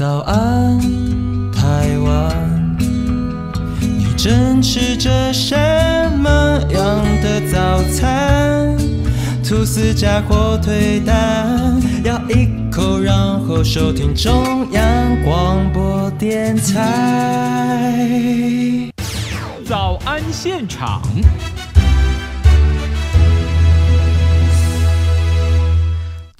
早安，台湾，你正吃着什么样的早餐？吐司加火腿蛋，咬一口，然后收听中央广播电台。早安现场。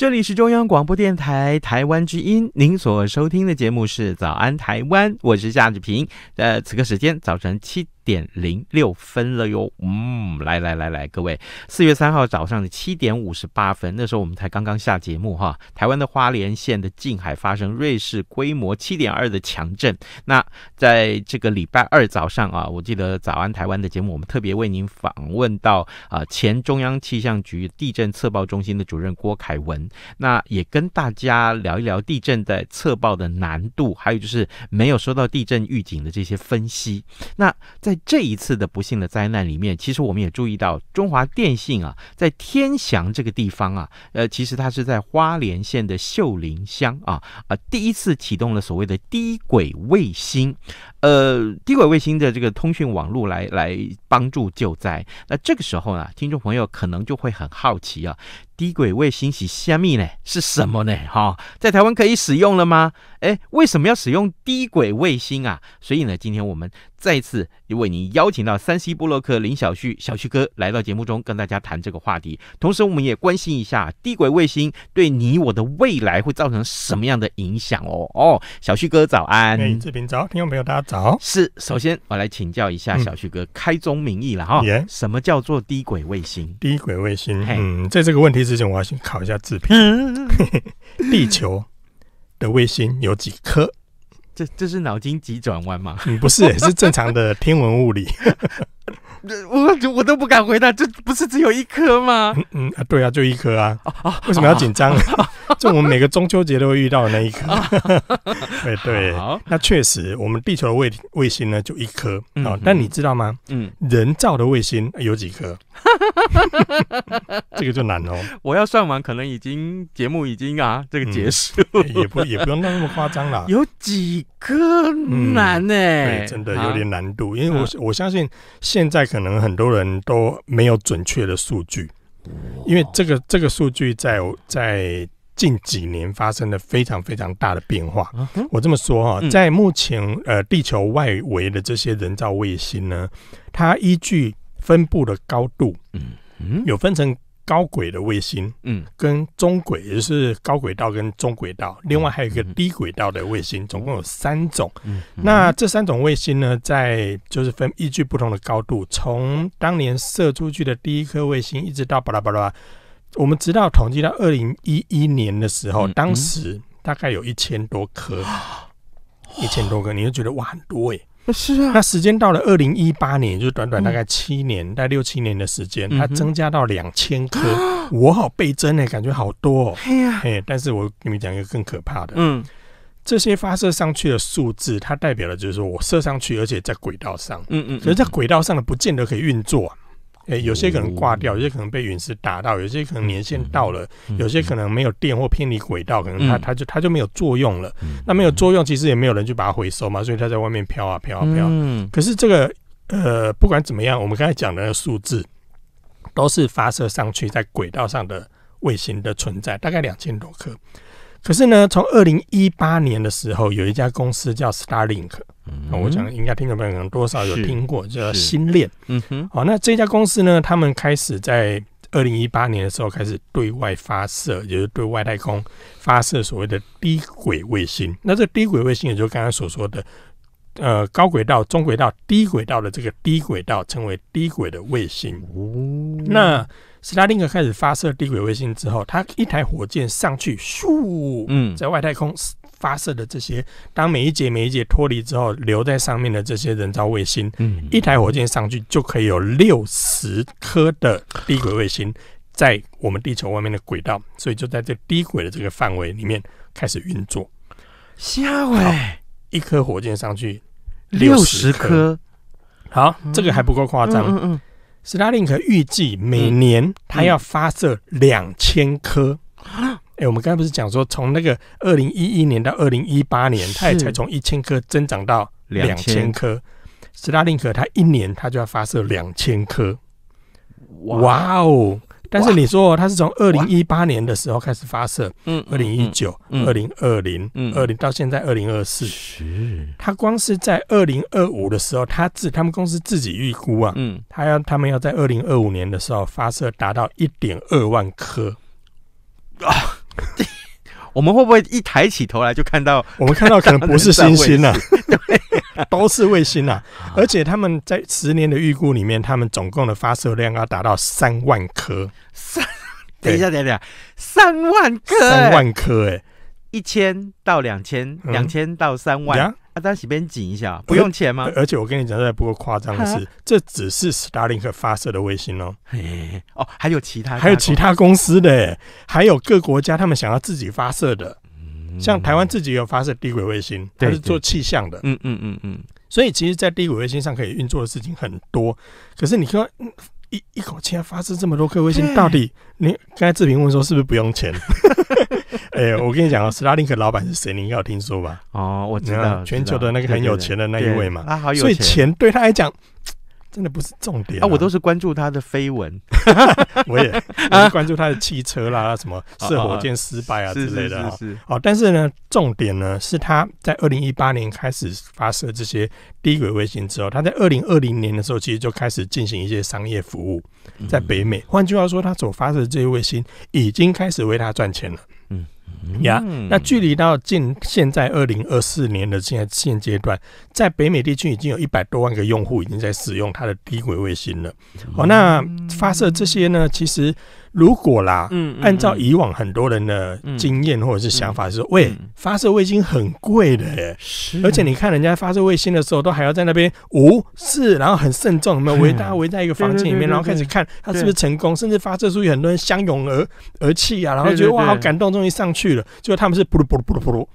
这里是中央广播电台台湾之音，您所收听的节目是《早安台湾》，我是夏志平。呃，此刻时间早晨七。点零六分了哟，嗯，来来来来，各位，四月三号早上的七点五十八分，那时候我们才刚刚下节目哈。台湾的花莲县的近海发生瑞士规模七点二的强震。那在这个礼拜二早上啊，我记得早安台湾的节目，我们特别为您访问到啊前中央气象局地震测报中心的主任郭凯文，那也跟大家聊一聊地震在测报的难度，还有就是没有收到地震预警的这些分析。那在这一次的不幸的灾难里面，其实我们也注意到中华电信啊，在天祥这个地方啊，呃，其实它是在花莲县的秀林乡啊，啊，第一次启动了所谓的低轨卫星，呃，低轨卫星的这个通讯网络来来帮助救灾。那这个时候呢，听众朋友可能就会很好奇啊。低轨卫星是虾米呢？是什么呢？哈，在台湾可以使用了吗？哎，为什么要使用低轨卫星啊？所以呢，今天我们再次为您邀请到三 C 布洛克林小旭小旭哥来到节目中，跟大家谈这个话题。同时，我们也关心一下低轨卫星对你我的未来会造成什么样的影响哦。哦，小旭哥早安，哎，志平早，听众朋友大家早。是，首先我来请教一下小旭哥，开宗明义了哈，什么叫做低轨卫星？低轨卫星，嗯，在这个问题之前，我要先考一下志平。地球的卫星有几颗？这这是脑筋急转弯吗？嗯，不是，是正常的天文物理。我我都不敢回答，这不是只有一颗吗？嗯啊，对啊，就一颗啊。为什么要紧张？就我们每个中秋节都会遇到的那一颗。对对，那确实，我们地球的卫卫星呢就一颗啊。但你知道吗？嗯，人造的卫星有几颗？这个就难哦。我要算完，可能已经节目已经啊，这个结束，也不也不用那么夸张了。有几个难呢？对，真的有点难度，因为我我相信现在可能很多人都没有准确的数据，因为这个这个数据在在近几年发生了非常非常大的变化。我这么说哈，在目前呃地球外围的这些人造卫星呢，它依据分布的高度，嗯嗯，有分成高轨的卫星，嗯，跟中轨，也就是高轨道跟中轨道，另外还有一个低轨道的卫星，总共有三种。那这三种卫星呢，在就是分依据不同的高度，从当年射出去的第一颗卫星，一直到巴拉巴拉，我们直到统计到二零一一年的时候，当时大概有一千多颗，一千多颗，你就觉得哇，很多哎。是啊，那时间到了二零一八年，就是短短大概七年，大概六七年的时间，它增加到两千颗，我好倍增呢，感觉好多哦。嘿，但是我跟你讲一个更可怕的，嗯，这些发射上去的数字，它代表的就是说我射上去，而且在轨道上，嗯嗯，可是在轨道上的不见得可以运作。诶，有些可能挂掉，有些可能被陨石打到，有些可能年限到了，有些可能没有电或偏离轨道，可能它它就它就没有作用了。那没有作用，其实也没有人去把它回收嘛，所以它在外面飘啊飘啊飘。嗯可是这个呃，不管怎么样，我们刚才讲的数字都是发射上去在轨道上的卫星的存在，大概两千多颗。可是呢，从二零一八年的时候，有一家公司叫 Starlink，我想应该听众朋友可能多少有听过，叫星链。嗯哼，好，那这家公司呢，他们开始在二零一八年的时候开始对外发射，也就是对外太空发射所谓的低轨卫星。那这低轨卫星，也就是刚刚所说的，呃，高轨道、中轨道、低轨道的这个低轨道，称为低轨的卫星。哦，那。斯大林格开始发射低轨卫星之后，它一台火箭上去，咻，嗯，在外太空发射的这些，当每一节每一节脱离之后，留在上面的这些人造卫星，嗯，一台火箭上去就可以有六十颗的低轨卫星在我们地球外面的轨道，所以就在这低轨的这个范围里面开始运作。吓喂，一颗火箭上去六十颗，好，这个还不够夸张，嗯嗯。Starlink 预计每年它要发射两千颗，哎，我们刚才不是讲说，从那个二零一一年到二零一八年，它也才从一千颗增长到两千颗。斯拉林克它一年它就要发射两千颗，哇哦！但是你说它是从二零一八年的时候开始发射，嗯，二零一九、二零二零、二零到现在二零二四，是。它光是在二零二五的时候，它自他们公司自己预估啊，嗯，它要他们要在二零二五年的时候发射达到一点二万颗。啊。我们会不会一抬起头来就看到？我们看到可能不是星星了，都是卫星啊！而且他们在十年的预估里面，他们总共的发射量要达到三万颗。三，等一下，等一下，三万颗，三万颗，哎，一千到两千，两千到三万。啊，当洗边紧一下，不用钱吗？而且我跟你讲，再不过夸张的是，这只是 Starlink 发射的卫星哦。哦，还有其他，还有其他公司的，还有各国家他们想要自己发射的，像台湾自己有发射低轨卫星，它是做气象的。嗯嗯嗯嗯。所以其实，在低轨卫星上可以运作的事情很多。可是你说。一一口气要发射这么多颗卫星，到底你刚才志平问说是不是不用钱？哎，我跟你讲哦，斯拉林克老板是谁？你应该有听说吧？哦，我知道，全球的那个很有钱的那一位嘛。啊，好有钱。所以钱对他来讲。真的不是重点啊！我都是关注他的绯闻，我也 关注他的汽车啦，什么射火箭失败啊之类的啊。哦，但是呢，重点呢是他在二零一八年开始发射这些低轨卫星之后，他在二零二零年的时候，其实就开始进行一些商业服务，在北美。换句话说，他所发射的这些卫星已经开始为他赚钱了。呀，那距离到近现在二零二四年的现在现阶段，在北美地区已经有一百多万个用户已经在使用它的低轨卫星了。哦，那发射这些呢，其实。如果啦，嗯，按照以往很多人的经验或者是想法，是说，喂，发射卫星很贵的，耶，而且你看人家发射卫星的时候，都还要在那边五四，然后很慎重，没有？围大家围在一个房间里面，然后开始看它是不是成功，甚至发射出去很多人相拥而而泣啊，然后觉得哇，好感动，终于上去了，结果他们是噗噜噗噜噗噜噗噜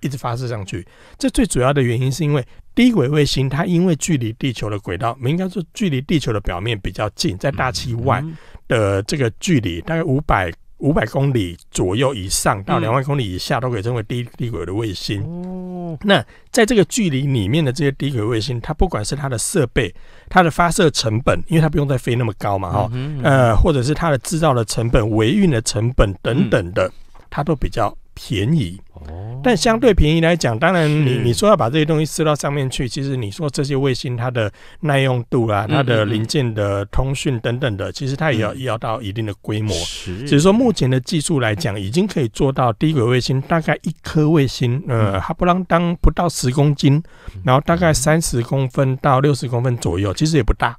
一直发射上去。这最主要的原因是因为低轨卫星它因为距离地球的轨道，我们应该说距离地球的表面比较近，在大气外。的这个距离大概五百五百公里左右以上到两万公里以下都可以称为低低轨的卫星。哦，那在这个距离里面的这些低轨卫星，它不管是它的设备、它的发射成本，因为它不用再飞那么高嘛，哈，呃，或者是它的制造的成本、维运的成本等等的，它都比较便宜。哦。但相对便宜来讲，当然你你说要把这些东西撕到上面去，其实你说这些卫星它的耐用度啊，它的零件的通讯等等的，其实它也要要到一定的规模。只是说目前的技术来讲，已经可以做到低轨卫星大概一颗卫星，呃，它不啷当不到十公斤，然后大概三十公分到六十公分左右，其实也不大。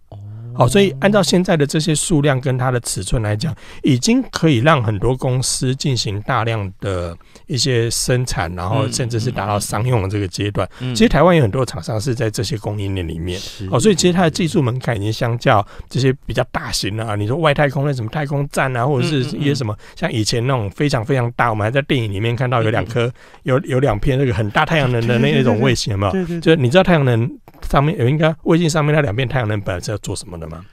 好，所以按照现在的这些数量跟它的尺寸来讲，已经可以让很多公司进行大量的一些生产，然后甚至是达到商用的这个阶段。其实台湾有很多厂商是在这些供应链里面。哦，所以其实它的技术门槛已经相较这些比较大型的啊，你说外太空那什么太空站啊，或者是一些什么像以前那种非常非常大，我们还在电影里面看到有两颗有有两片那个很大太阳能的那那种卫星，有没有？就你知道太阳能上面有应该卫星上面那两片太阳能本来是要做什么的？吗？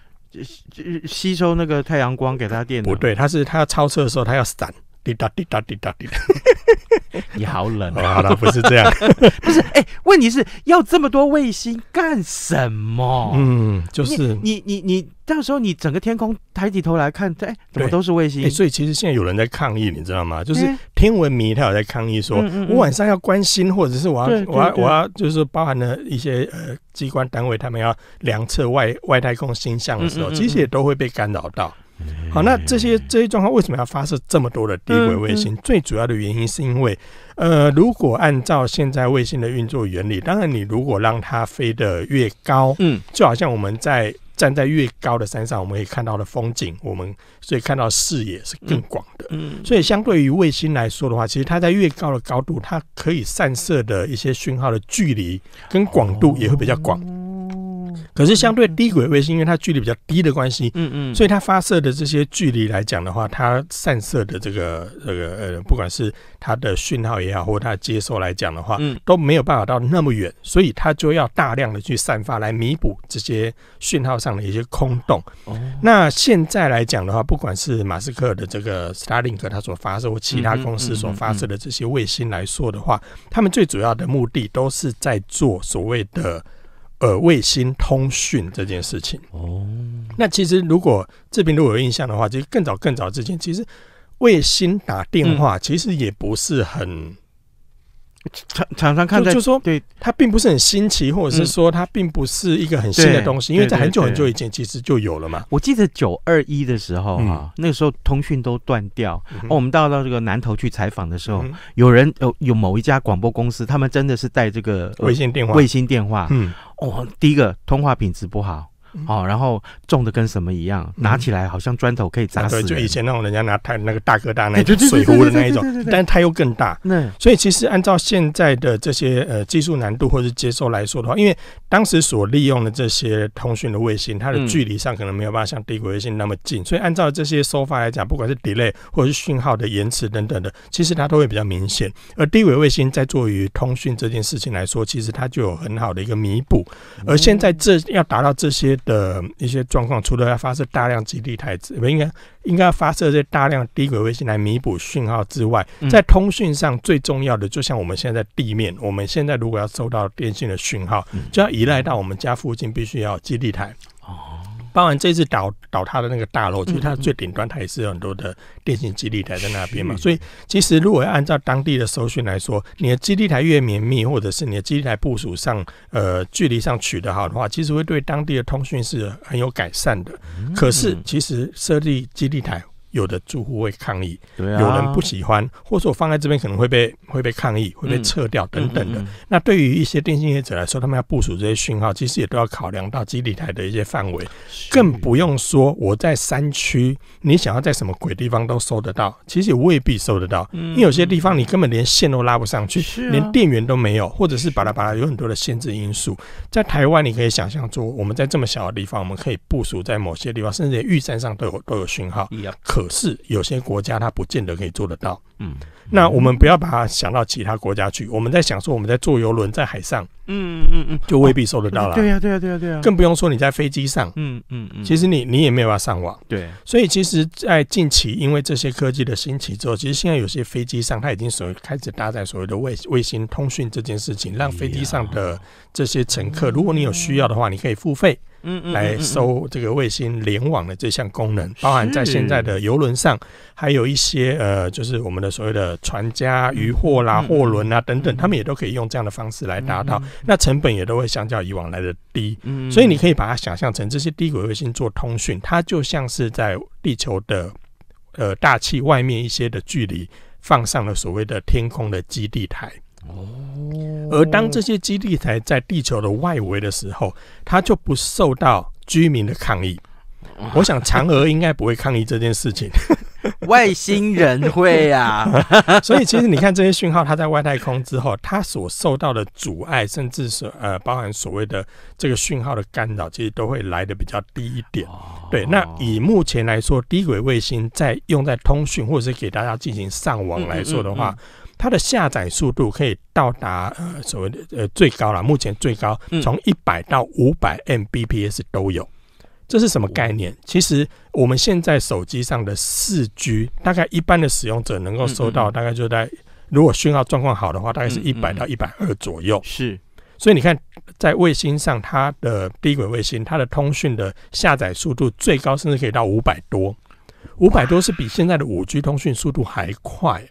吸收那个太阳光给它电？不对，它是它要超车的时候，它要闪，滴答滴答滴答滴答。你好冷啊！好了，不是这样，不是哎，问题是要这么多卫星干什么？嗯，就是你你你到时候你整个天空抬起头来看，哎，怎么都是卫星？所以其实现在有人在抗议，你知道吗？就是天文迷他有在抗议，说我晚上要关心，或者是我要我要我要，就是包含了一些呃机关单位，他们要量测外外太空星象的时候，其实也都会被干扰到。好，那这些这些状况为什么要发射这么多的低轨卫星？最主要的原因是因为，呃，如果按照现在卫星的运作原理，当然你如果让它飞得越高，嗯，就好像我们在站在越高的山上，我们可以看到的风景，我们所以看到视野是更广的。嗯，所以相对于卫星来说的话，其实它在越高的高度，它可以散射的一些讯号的距离跟广度也会比较广。可是相对低轨卫星，因为它距离比较低的关系，嗯嗯，所以它发射的这些距离来讲的话，它散射的这个这个呃，不管是它的讯号也好，或者它接收来讲的话，嗯，都没有办法到那么远，所以它就要大量的去散发来弥补这些讯号上的一些空洞。哦，那现在来讲的话，不管是马斯克的这个 Starlink 它所发射，或其他公司所发射的这些卫星来说的话，他们最主要的目的都是在做所谓的。呃，卫星通讯这件事情哦，那其实如果这边如果有印象的话，其实更早更早之前，其实卫星打电话其实也不是很。常常常看就说，对它并不是很新奇，或者是说它并不是一个很新的东西，因为在很久很久以前其实就有了嘛。我记得九二一的时候哈，那个时候通讯都断掉。我们到到这个南头去采访的时候，有人有有某一家广播公司，他们真的是带这个卫星电话，卫星电话，嗯，哦，第一个通话品质不好。哦，然后重的跟什么一样，拿起来好像砖头可以砸死。对，就以前那种人家拿太那个大哥大那种水壶的那一种，但是它又更大。那所以其实按照现在的这些呃技术难度或者是接收来说的话，因为当时所利用的这些通讯的卫星，它的距离上可能没有办法像低轨卫星那么近，所以按照这些收发来讲，不管是 delay 或者是讯号的延迟等等的，其实它都会比较明显。而低轨卫星在做于通讯这件事情来说，其实它就有很好的一个弥补。而现在这要达到这些的一些状况，除了要发射大量基地台子，应该应该要发射这大量低轨卫星来弥补讯号之外，在通讯上最重要的，就像我们现在地面，我们现在如果要收到电信的讯号，就要依赖到我们家附近必须要基地台。包含这次倒倒塌的那个大楼，其实它最顶端它也是有很多的电信基地台在那边嘛。所以其实如果要按照当地的搜寻来说，你的基地台越绵密，或者是你的基地台部署上呃距离上取得好的话，其实会对当地的通讯是很有改善的。可是其实设立基地台。有的住户会抗议，有人不喜欢，或者我放在这边可能会被会被抗议，会被撤掉等等的。那对于一些电信业者来说，他们要部署这些讯号，其实也都要考量到基地台的一些范围，更不用说我在山区，你想要在什么鬼地方都收得到，其实也未必收得到，因为有些地方你根本连线都拉不上去，连电源都没有，或者是巴拉巴拉有很多的限制因素。在台湾，你可以想象说，我们在这么小的地方，我们可以部署在某些地方，甚至连玉山上都有都有讯号，可。可是有些国家它不见得可以做得到，嗯，那我们不要把它想到其他国家去，我们在想说我们在坐游轮在海上，嗯嗯嗯，就未必收得到了，对呀对呀对呀对呀，更不用说你在飞机上，嗯嗯嗯，其实你你也没有办法上网，对，所以其实，在近期因为这些科技的兴起之后，其实现在有些飞机上它已经所谓开始搭载所谓的卫卫星通讯这件事情，让飞机上的这些乘客，如果你有需要的话，你可以付费。嗯，来收这个卫星联网的这项功能，包含在现在的游轮上，还有一些呃，就是我们的所谓的船家、渔货啦、货轮啊等等，他们也都可以用这样的方式来达到，那成本也都会相较以往来的低。嗯，所以你可以把它想象成这些低轨卫星做通讯，它就像是在地球的呃大气外面一些的距离放上了所谓的天空的基地台。哦，而当这些基地台在地球的外围的时候，它就不受到居民的抗议。我想嫦娥应该不会抗议这件事情，外星人会啊。所以其实你看这些讯号，它在外太空之后，它所受到的阻碍，甚至是呃，包含所谓的这个讯号的干扰，其实都会来的比较低一点。对，那以目前来说，低轨卫星在用在通讯或者是给大家进行上网来说的话。它的下载速度可以到达呃所谓的呃最高了，目前最高从一百到五百 Mbps 都有。这是什么概念？其实我们现在手机上的四 G，大概一般的使用者能够收到，大概就在如果讯号状况好的话，大概是一百到一百二左右。是，所以你看，在卫星上，它的低轨卫星，它的通讯的下载速度最高甚至可以到五百多，五百多是比现在的五 G 通讯速度还快。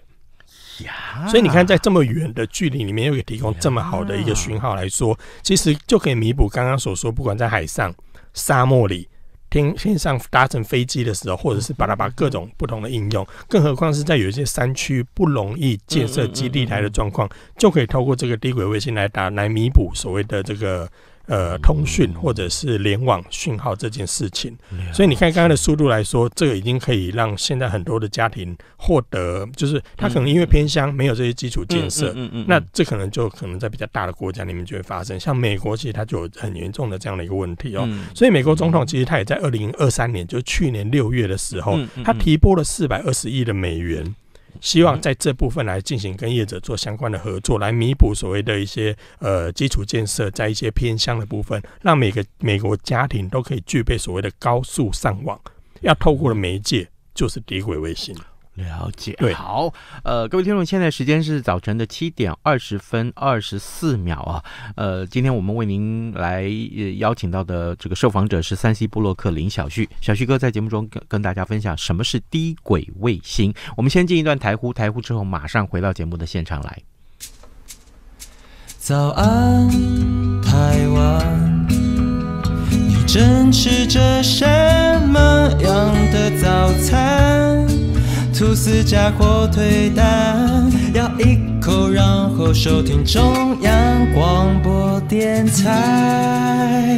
所以你看，在这么远的距离里面，又可以提供这么好的一个讯号来说，其实就可以弥补刚刚所说，不管在海上、沙漠里、天天上搭乘飞机的时候，或者是巴拉巴各种不同的应用，更何况是在有一些山区不容易建设基地台的状况，就可以透过这个低轨卫星来打来弥补所谓的这个呃通讯或者是联网讯号这件事情。所以你看刚刚的速度来说，这个已经可以让现在很多的家庭获得，就是他可能因为偏乡没有这些基础建设，那这可能就可能在比较大的国家里面就会发生。像美国其实它就有很严重的这样的一个问题哦。所以美国总统其实他也在二零二三年，就去年六月的时候，他提拨了四百二十亿的美元。希望在这部分来进行跟业者做相关的合作，来弥补所谓的一些呃基础建设，在一些偏乡的部分，让每个美国家庭都可以具备所谓的高速上网。要透过的媒介就是低轨卫星。了解，对，好，呃，各位听众，现在时间是早晨的七点二十分二十四秒啊，呃，今天我们为您来邀请到的这个受访者是三西布洛克林小旭，小旭哥在节目中跟跟大家分享什么是低轨卫星。我们先进一段台呼，台呼之后马上回到节目的现场来。早安，台湾，你正吃着什么吐司加火腿蛋，咬一口，然后收听中央广播电台。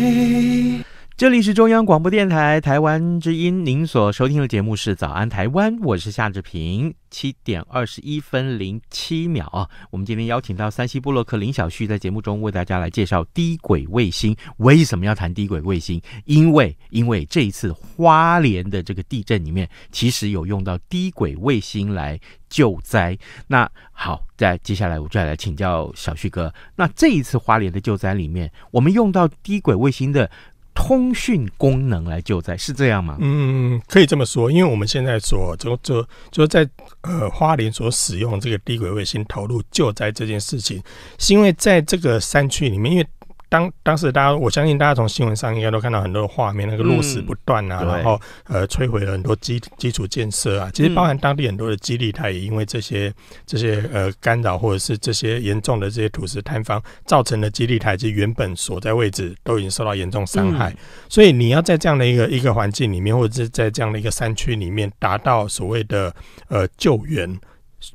这里是中央广播电台台湾之音，您所收听的节目是《早安台湾》，我是夏志平。七点二十一分零七秒啊，我们今天邀请到山西布洛克林小旭在节目中为大家来介绍低轨卫星。为什么要谈低轨卫星？因为因为这一次花莲的这个地震里面，其实有用到低轨卫星来救灾。那好，在接下来我就要来请教小旭哥，那这一次花莲的救灾里面，我们用到低轨卫星的。通讯功能来救灾是这样吗？嗯，可以这么说，因为我们现在所就就就在呃花莲所使用这个低轨卫星投入救灾这件事情，是因为在这个山区里面，因为。当当时大家，我相信大家从新闻上应该都看到很多的画面，那个落石不断啊，然后呃摧毁了很多基基础建设啊。其实包含当地很多的基地台，也因为这些这些呃干扰或者是这些严重的这些土石坍方，造成的基地台及原本所在位置都已经受到严重伤害。所以你要在这样的一个一个环境里面，或者是在这样的一个山区里面，达到所谓的呃救援。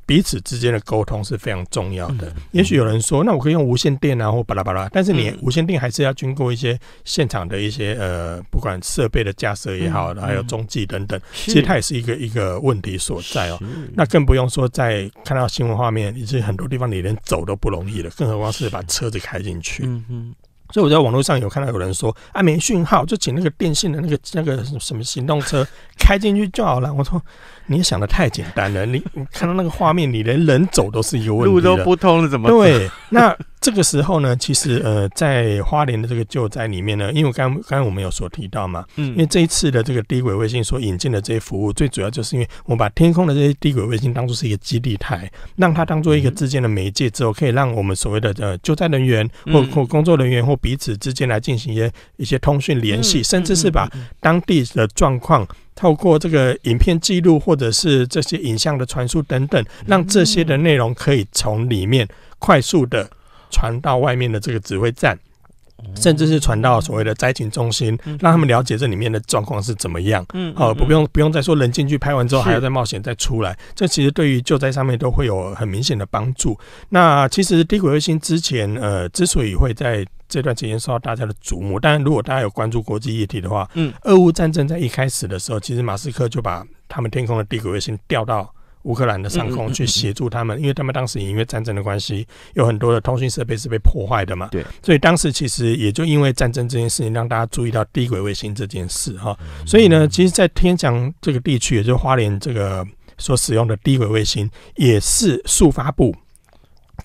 彼此之间的沟通是非常重要的。也许有人说，那我可以用无线电啊，或巴拉巴拉。但是你无线电还是要经过一些现场的一些呃，不管设备的架设也好，还有中继等等，其实它也是一个一个问题所在哦。那更不用说在看到新闻画面，以及很多地方你连走都不容易了，更何况是把车子开进去。所以我在网络上有看到有人说，啊，没讯号，就请那个电信的那个那个什么行动车 开进去就好了。我说。你想的太简单了，你你看到那个画面，你连人走都是一个问题，路都不通了，怎么对？那这个时候呢，其实呃，在花莲的这个救灾里面呢，因为刚刚刚我们有所提到嘛，嗯，因为这一次的这个低轨卫星所引进的这些服务，最主要就是因为我们把天空的这些低轨卫星当做是一个基地台，让它当做一个之间的媒介之后，可以让我们所谓的呃救灾人员或或工作人员或彼此之间来进行一些一些通讯联系，甚至是把当地的状况。透过这个影片记录，或者是这些影像的传输等等，让这些的内容可以从里面快速的传到外面的这个指挥站，甚至是传到所谓的灾情中心，让他们了解这里面的状况是怎么样。嗯，好，不用不用再说人进去拍完之后还要再冒险再出来，这其实对于救灾上面都会有很明显的帮助。那其实低轨卫星之前呃之所以会在这段时间受到大家的瞩目，但如果大家有关注国际议题的话，嗯，俄乌战争在一开始的时候，其实马斯克就把他们天空的低轨卫星调到乌克兰的上空去协助他们，因为他们当时因为战争的关系，有很多的通讯设备是被破坏的嘛，对，所以当时其实也就因为战争这件事情，让大家注意到低轨卫星这件事哈，所以呢，其实，在天祥这个地区，也就是花莲这个所使用的低轨卫星，也是速发部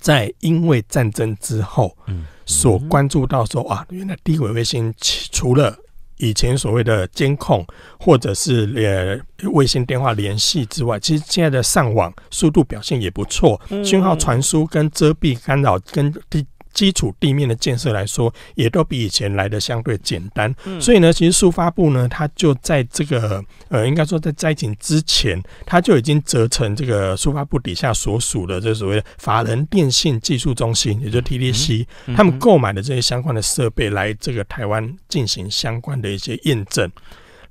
在因为战争之后，嗯。所关注到说啊，原来低轨卫星除了以前所谓的监控或者是呃卫星电话联系之外，其实现在的上网速度表现也不错，信号传输跟遮蔽干扰跟低。基础地面的建设来说，也都比以前来的相对简单。所以呢，其实速发部呢，它就在这个呃，应该说在灾情之前，它就已经责成这个速发部底下所属的这所谓的法人电信技术中心，也就 TDC，他们购买的这些相关的设备来这个台湾进行相关的一些验证，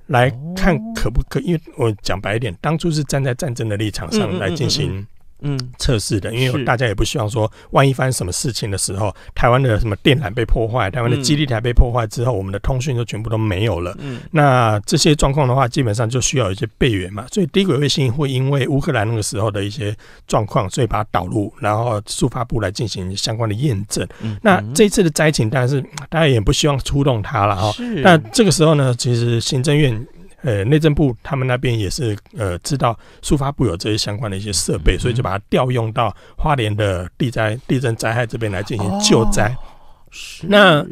来看可不可？因为我讲白一点，当初是站在战争的立场上来进行。嗯，测试的，因为大家也不希望说，万一发生什么事情的时候，台湾的什么电缆被破坏，台湾的基地台被破坏之后，我们的通讯就全部都没有了。嗯，那这些状况的话，基本上就需要一些备援嘛。所以低轨卫星会因为乌克兰那个时候的一些状况，所以把它导入，然后速发部来进行相关的验证。那这次的灾情当然是大家也不希望出动它了哈。那这个时候呢，其实行政院。呃，内政部他们那边也是呃，知道速发部有这些相关的一些设备，所以就把它调用到花莲的地灾、地震灾害这边来进行救灾。那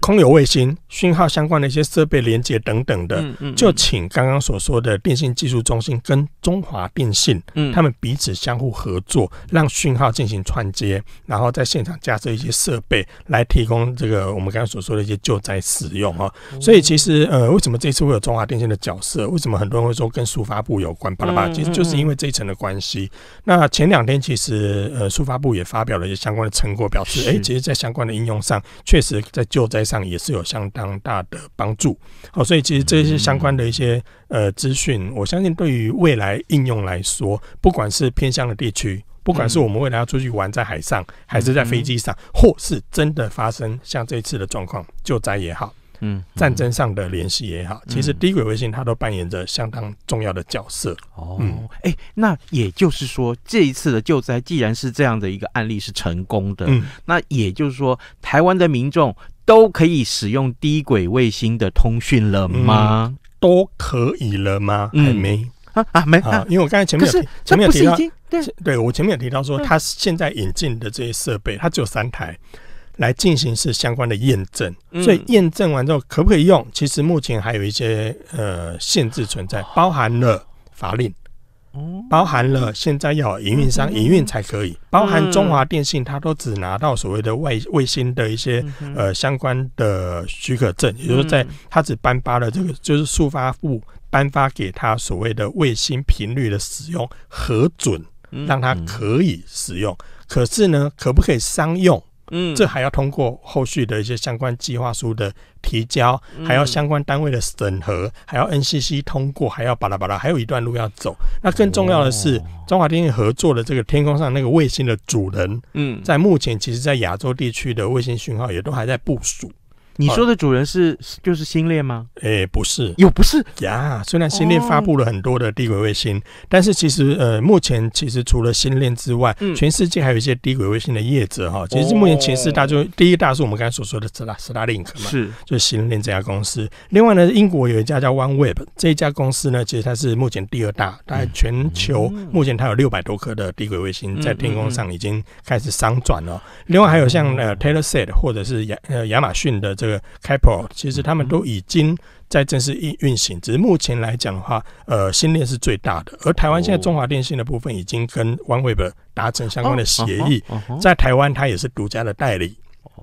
空有卫星讯号相关的一些设备连接等等的，就请刚刚所说的电信技术中心跟中华电信，他们彼此相互合作，让讯号进行串接，然后在现场架设一些设备来提供这个我们刚刚所说的一些救灾使用啊。所以其实呃，为什么这次会有中华电信的角色？为什么很多人会说跟速发部有关？巴拉巴拉，其实就是因为这一层的关系。那前两天其实呃，速发部也发表了一些相关的成果，表示哎，其实在相关的应用上。确实，在救灾上也是有相当大的帮助。好，所以其实这些相关的一些呃资讯，我相信对于未来应用来说，不管是偏向的地区，不管是我们未来要出去玩在海上，还是在飞机上，或是真的发生像这次的状况救灾也好。嗯，战争上的联系也好，其实低轨卫星它都扮演着相当重要的角色。哦，哎，那也就是说，这一次的救灾既然是这样的一个案例是成功的，嗯，那也就是说，台湾的民众都可以使用低轨卫星的通讯了吗？都可以了吗？还没啊啊没啊，因为我刚才前面有前面有提到，对，对我前面有提到说，它现在引进的这些设备，它只有三台。来进行是相关的验证，所以验证完之后可不可以用？其实目前还有一些呃限制存在，包含了法令，包含了现在要营运商营运才可以，包含中华电信，它都只拿到所谓的外卫星的一些呃相关的许可证，也就是在它只颁发了这个，就是速发部颁发给他所谓的卫星频率的使用核准，让它可以使用。可是呢，可不可以商用？嗯，这还要通过后续的一些相关计划书的提交，还要相关单位的审核，还要 NCC 通过，还要巴拉巴拉，还有一段路要走。那更重要的是，中华电信合作的这个天空上那个卫星的主人，嗯，在目前其实，在亚洲地区的卫星讯号也都还在部署。你说的主人是就是星链吗？诶，不是，又不是呀。虽然星链发布了很多的低轨卫星，但是其实呃，目前其实除了星链之外，全世界还有一些低轨卫星的业者哈。其实目前前四大就第一大是我们刚才所说的 Star Starlink 嘛，是就是星链这家公司。另外呢，英国有一家叫 OneWeb 这一家公司呢，其实它是目前第二大，大概全球目前它有六百多颗的低轨卫星在天空上已经开始商转了。另外还有像呃 Taylor Said 或者是亚呃亚马逊的这个 Capo，其实他们都已经在正式运运行，只是目前来讲的话，呃，新链是最大的。而台湾现在中华电信的部分已经跟 OneWeb 达成相关的协议，在台湾它也是独家的代理。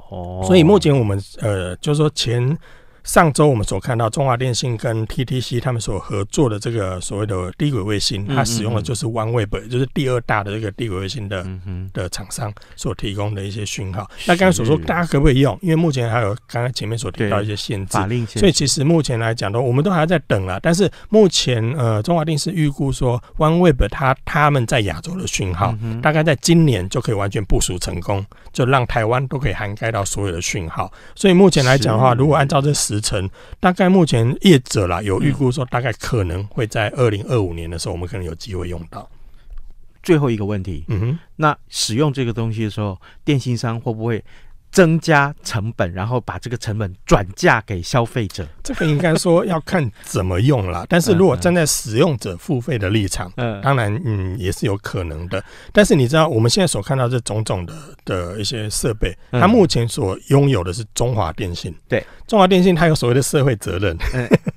哦，所以目前我们呃，就是说前。上周我们所看到中华电信跟 TTC 他们所合作的这个所谓的低轨卫星，它使用的就是 OneWeb，就是第二大的这个低轨卫星的的厂商所提供的一些讯号。那刚才所说，大家可不可以用？因为目前还有刚刚前面所提到一些限制，所以其实目前来讲的，我们都还在等啊。但是目前呃，中华电信预估说 OneWeb 它他们在亚洲的讯号，大概在今年就可以完全部署成功，就让台湾都可以涵盖到所有的讯号。所以目前来讲的话，如果按照这时时程大概目前业者啦有预估说，大概可能会在二零二五年的时候，我们可能有机会用到。最后一个问题，嗯哼，那使用这个东西的时候，电信商会不会？增加成本，然后把这个成本转嫁给消费者，这个应该说要看怎么用了。但是如果站在使用者付费的立场，嗯，当然，嗯，也是有可能的。但是你知道，我们现在所看到这种种的的一些设备，它目前所拥有的是中华电信。对，中华电信它有所谓的社会责任，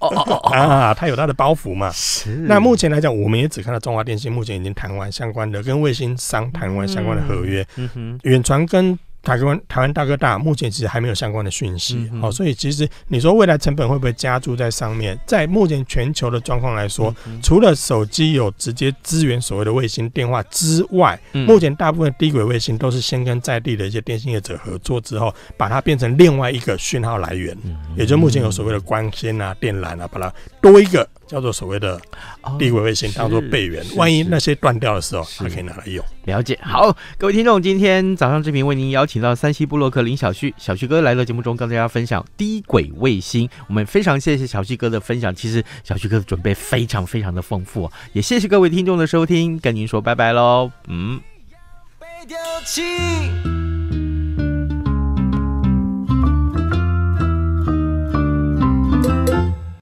哦哦哦啊，它有它的包袱嘛。是。那目前来讲，我们也只看到中华电信目前已经谈完相关的跟卫星商谈完相关的合约，嗯哼，远传跟。台湾台湾大哥大目前其实还没有相关的讯息，好，所以其实你说未来成本会不会加注在上面？在目前全球的状况来说，除了手机有直接支援所谓的卫星电话之外，目前大部分低轨卫星都是先跟在地的一些电信业者合作之后，把它变成另外一个讯号来源，也就目前有所谓的光纤啊、电缆啊，把它多一个叫做所谓的低轨卫星，当做备援。万一那些断掉的时候，它可以拿来用。了解。好，各位听众，今天早上这频为您邀请到山西部落克林小旭，小旭哥来到节目中，跟大家分享低轨卫星。我们非常谢谢小旭哥的分享。其实小旭哥的准备非常非常的丰富，也谢谢各位听众的收听，跟您说拜拜喽。嗯。被丢弃